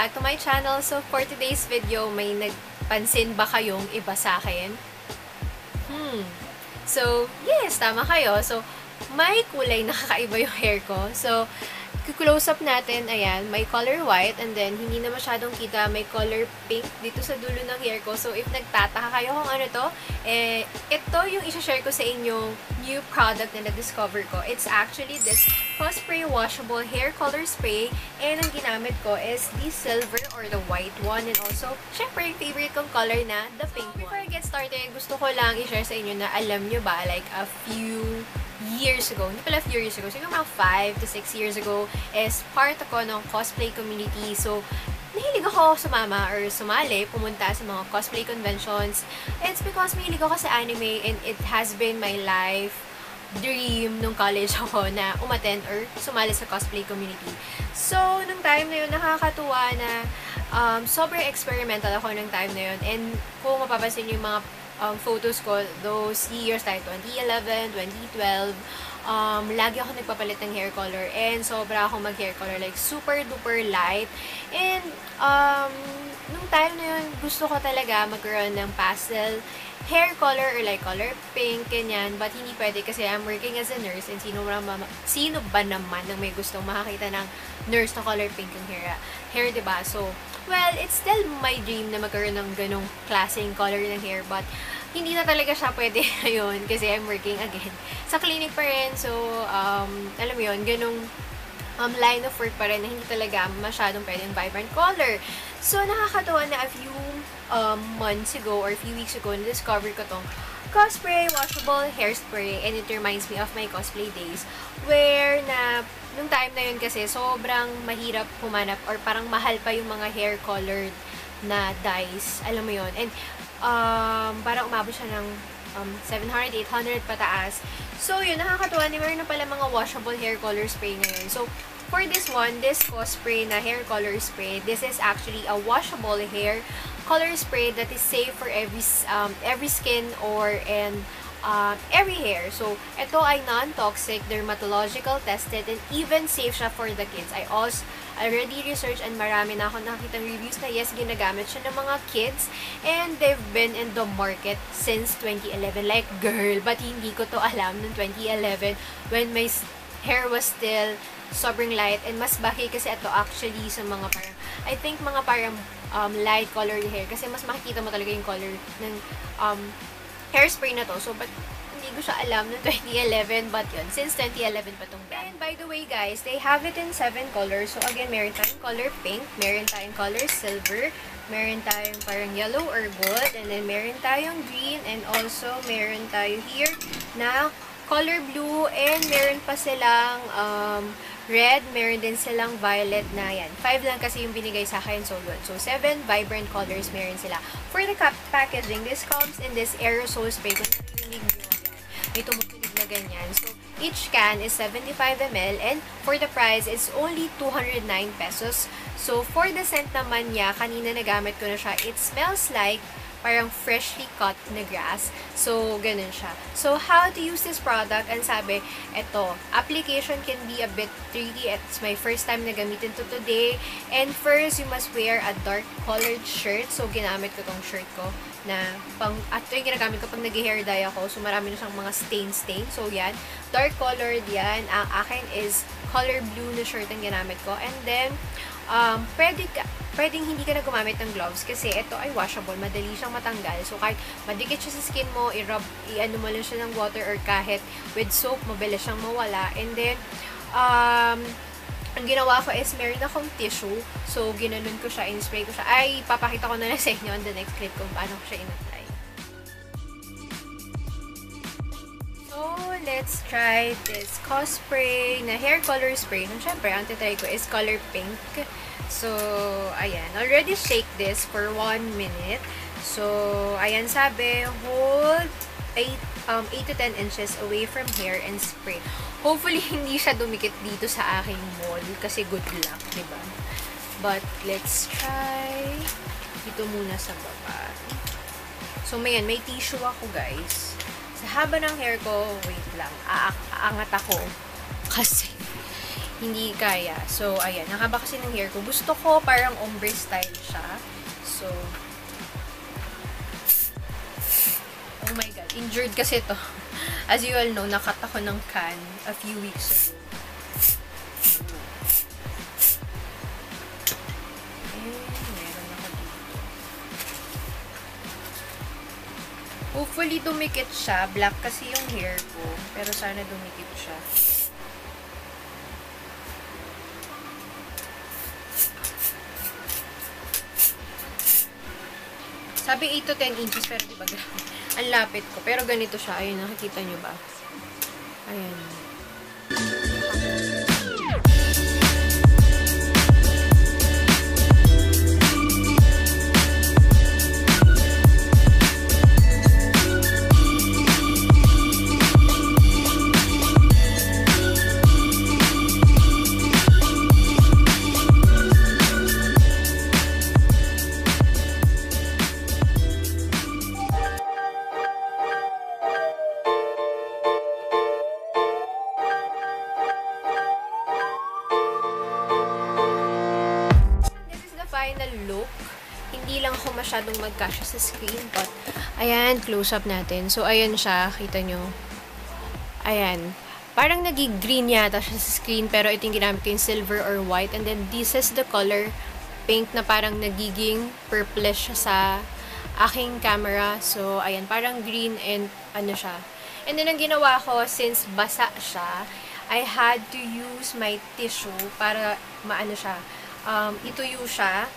back to my channel. So for today's video, may nagpansin ba kayong iba sa akin? Hmm. So, yes, tama kayo. So, may kulay na kakaiba yung hair ko. So, close up natin, ayan, may color white and then hindi na masyadong kita, may color pink dito sa dulo ng hair ko. So, if nagtataka kayo kung ano to, eh, ito yung isa-share ko sa inyong new product na na-discover ko. It's actually this Cosspray Washable Hair Color Spray and ang ginamit ko is the silver or the white one and also, syempre, yung favorite kong color na the pink one. Before I get started, gusto ko lang i-share sa inyo na alam nyo ba, like a few years ago, hindi pala few years ago, siguro mga 5 to 6 years ago, is part ako ng cosplay community. So, nahilig ako sumama or sumali, pumunta sa mga cosplay conventions. It's because mahilig ako sa anime and it has been my life dream nung college ako na umattend or sumali sa cosplay community. So, nung time na yun, nakakatuwa na um, sobrang experimental ako nung time na yun. And kung mapapansin yung mga um, photos ko, those years like 2011, 2012, um, lagi ako nagpapalit ng hair color and sobra ako mag-hair color, like super duper light. And, um, nung time na yun, gusto ko talaga magkaroon ng pastel hair color or like color pink, ganyan. But hindi pwede kasi I'm working as a nurse and sino, ba, sino ba naman nang may gustong makakita ng nurse na color pink yung hair, hair diba? So, well, it's still my dream na magkaroon ng ganong klaseng color ng hair but hindi na talaga siya pwede ngayon kasi I'm working again sa clinic pa rin. So, um, alam mo yun, ganong um, line of work pa rin na hindi talaga masyadong pwedeng vibrant color. So, nakakatawa na a few um, months ago or a few weeks ago, na-discover ko tong cosplay washable hairspray and it reminds me of my cosplay days where na nung time na yun kasi sobrang mahirap humanap or parang mahal pa yung mga hair colored na dyes. Alam mo yon And um, parang umabot siya ng um, 700, 800 pataas. So, yun, nakakatuwa ni meron na pala mga washable hair color spray ngayon. So, for this one, this spray na hair color spray, this is actually a washable hair color spray that is safe for every um, every skin or and uh, every hair. So, ito ay non-toxic, dermatological tested, and even safe siya for the kids. I also already researched and marami na ako nakita reviews na yes, ginagamit siya ng mga kids and they've been in the market since 2011. Like, girl, but hindi ko to alam noong 2011 when my hair was still sobrang light and mas baki kasi ito actually sa mga parang I think mga parang um, light colored hair kasi mas makikita mo talaga yung color ng um, hairspray na to. So, but hindi ko siya alam no 2011, but yun, since 2011 pa tong brand. And by the way guys, they have it in 7 colors. So again, meron tayong color pink, meron tayong color silver, meron tayong parang yellow or gold, and then meron tayong green, and also meron tayo here na color blue, and meron pa silang um, red, meron din silang violet na yan. Five lang kasi yung binigay sa akin, so good. So, seven vibrant colors meron sila. For the cup packaging, this comes in this aerosol spray. Kung narinig nyo may tumutulig na ganyan. So, each can is 75 ml and for the price, it's only 209 pesos. So, for the scent naman niya, kanina nagamit ko na siya, it smells like parang freshly cut na grass. So, ganun siya. So, how to use this product? And sabi, eto, application can be a bit tricky. It's my first time na gamitin to today. And first, you must wear a dark colored shirt. So, ginamit ko tong shirt ko na pang, at ito yung ginagamit ko pag nag-hair dye ako. So, marami na siyang mga stain-stain. So, yan. Dark colored yan. Ang akin is color blue na shirt ang ginamit ko. And then, um, pwede ka, pwedeng hindi ka na gumamit ng gloves kasi ito ay washable, madali siyang matanggal. So, kahit madikit siya sa skin mo, i-rub, i-ano mo lang siya ng water or kahit with soap, mabilis siyang mawala. And then, um, ang ginawa ko is meron akong tissue. So, ginanon ko siya, in-spray ko siya. Ay, papakita ko na lang sa inyo on the next clip kung paano ko siya in-apply. Let's try this Cosspray na hair color spray. Nung syempre, ang titry ko is color pink. So, ayan. Already shake this for 1 minute. So, ayan sabi, hold 8, um, 8 to 10 inches away from hair and spray. Hopefully, hindi siya dumikit dito sa aking mall kasi good luck, di ba? But, let's try dito muna sa baba. So, may yan. May tissue ako, guys. Sa haba ng hair ko, wait lang, aangat ako. Kasi, hindi kaya. So, ayan. Nakaba kasi ng hair ko. Gusto ko parang ombre style siya. So, oh my god. Injured kasi to. As you all know, nakat ako ng can a few weeks ago. Hopefully, dumikit siya. Black kasi yung hair ko. Pero sana dumikit siya. Sabi 8 to 10 inches, pero di ba Ang lapit ko. Pero ganito siya. Ayun, nakikita nyo ba? Ayan. Magkasya sa screen, but ayan, close up natin. So, ayan siya, kita nyo. Ayan. Parang nagig-green yata siya sa screen, pero ito yung ginamit ko yung silver or white. And then, this is the color pink na parang nagiging purplish siya sa aking camera. So, ayan, parang green and ano siya. And then, ang ginawa ko, since basa siya, I had to use my tissue para maano siya, um, ituyo siya.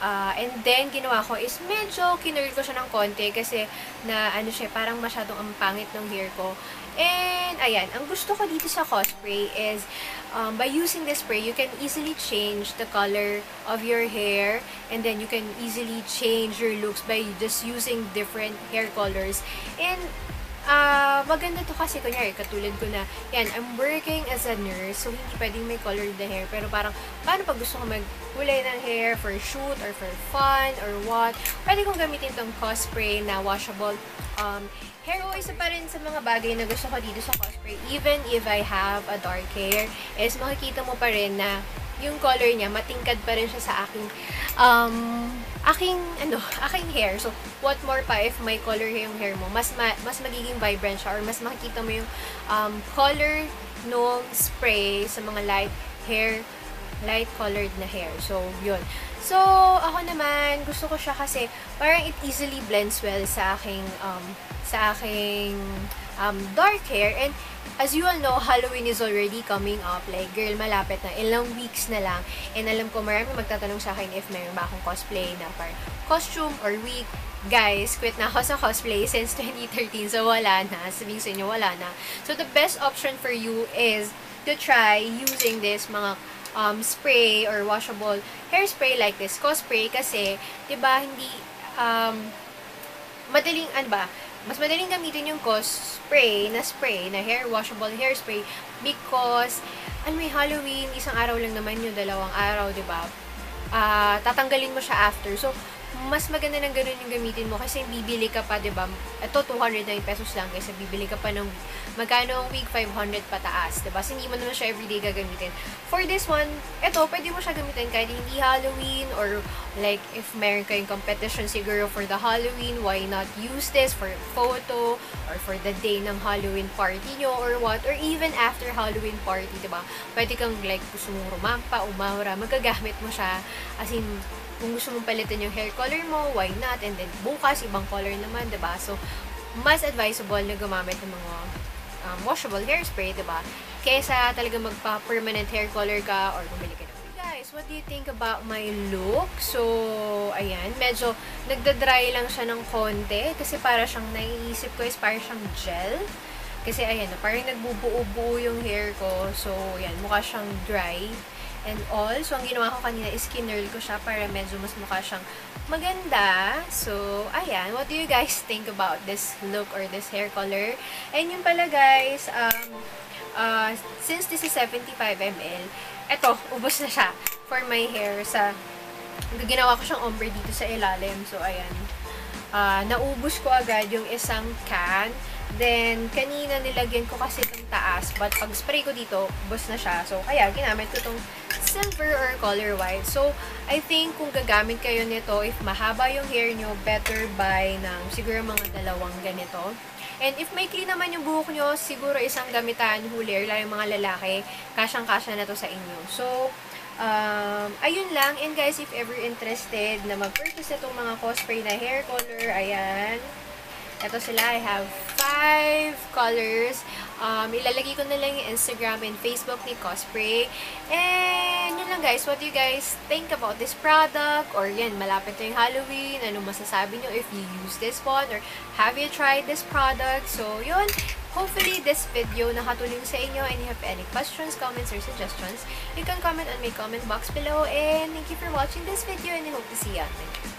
Uh, and then, ginawa ko is medyo kinurl ko siya ng konti kasi na ano siya, parang masyadong ang pangit ng hair ko. And, ayan, ang gusto ko dito sa Cosspray is, um, by using this spray, you can easily change the color of your hair and then you can easily change your looks by just using different hair colors. And, uh, maganda to kasi, kunyari, katulad ko na, yan, I'm working as a nurse, so hindi pwedeng may colored na hair, pero parang, paano pag gusto ko magkulay ng hair for shoot or for fun or what, pwede kong gamitin tong cosspray na washable um, hair oil. Isa pa rin sa mga bagay na gusto ko dito sa cosspray, even if I have a dark hair, is makikita mo pa rin na yung color niya, matingkad pa rin siya sa aking um, aking, ano, aking hair. So, what more pa if may color yung hair mo, mas, ma mas magiging vibrant siya or mas makikita mo yung um, color nung spray sa mga light hair, light colored na hair. So, yun. So, ako naman, gusto ko siya kasi parang it easily blends well sa aking, um, sa aking um, dark hair. And as you all know, Halloween is already coming up. Like, girl, malapit na. Ilang weeks na lang. And alam ko, marami magtatanong sa akin if mayroon ba akong cosplay na par costume or wig. Guys, quit na ako sa cosplay since 2013. So, wala na. Sabihin sa inyo, wala na. So, the best option for you is to try using this mga um, spray or washable hairspray like this, cosspray, kasi, di ba hindi, um, madaling, ano ba, mas madaling gamitin yung cos spray na spray, na hair washable hairspray because, ano may Halloween, isang araw lang naman yung dalawang araw, di ba? Uh, tatanggalin mo siya after. So, mas maganda ng ganun yung gamitin mo kasi bibili ka pa, 'di ba? Ito 209 pesos lang kasi bibili ka pa ng magkano ang wig 500 pataas, 'di ba? Hindi mo naman siya everyday gagamitin. For this one, ito pwede mo siya gamitin kahit hindi Halloween or like if meron kayong competition siguro for the Halloween, why not use this for photo or for the day ng Halloween party nyo or what or even after Halloween party, 'di ba? Pwede kang like gusto mong rumampa, umahura, magagamit mo siya as in kung gusto mong palitan yung hair color mo, why not? And then, bukas, ibang color naman, ba diba? So, mas advisable na gumamit ng mga um, washable hairspray, ba diba? Kaysa talaga magpa-permanent hair color ka or bumili ka ng guys, what do you think about my look? So, ayan, medyo nagda-dry lang siya ng konti kasi para siyang naiisip ko is para siyang gel. Kasi ayan, parang nagbubuo-buo yung hair ko. So, ayan, mukha siyang dry and all. So, ang ginawa ko kanina is kinurl ko siya para medyo mas mukha siyang maganda. So, ayan. What do you guys think about this look or this hair color? And yun pala guys, um, uh, since this is 75 ml, eto, ubos na siya for my hair sa ginawa ko siyang ombre dito sa ilalim. So, ayan. Uh, naubos ko agad yung isang can Then, kanina nilagyan ko kasi itong taas. But pag spray ko dito, bus na siya. So, kaya ginamit ko itong silver or color white. So, I think kung gagamit kayo nito, if mahaba yung hair nyo, better buy ng siguro mga dalawang ganito. And if may clean naman yung buhok nyo, siguro isang gamitan hulir, lalo yung mga lalaki, kasyang-kasya na to sa inyo. So, um, ayun lang. And guys, if ever interested na mag-purchase itong mga cosplay na hair color, ayan. Ito sila. I have five colors. Um, ilalagay ko na lang yung Instagram and Facebook ni Cosplay. And yun lang guys. What do you guys think about this product? Or yan, malapit na yung Halloween. Ano masasabi nyo if you use this one? Or have you tried this product? So, yun. Hopefully, this video nakatulong sa inyo and you have any questions, comments, or suggestions, you can comment on my comment box below. And thank you for watching this video and I hope to see you on my next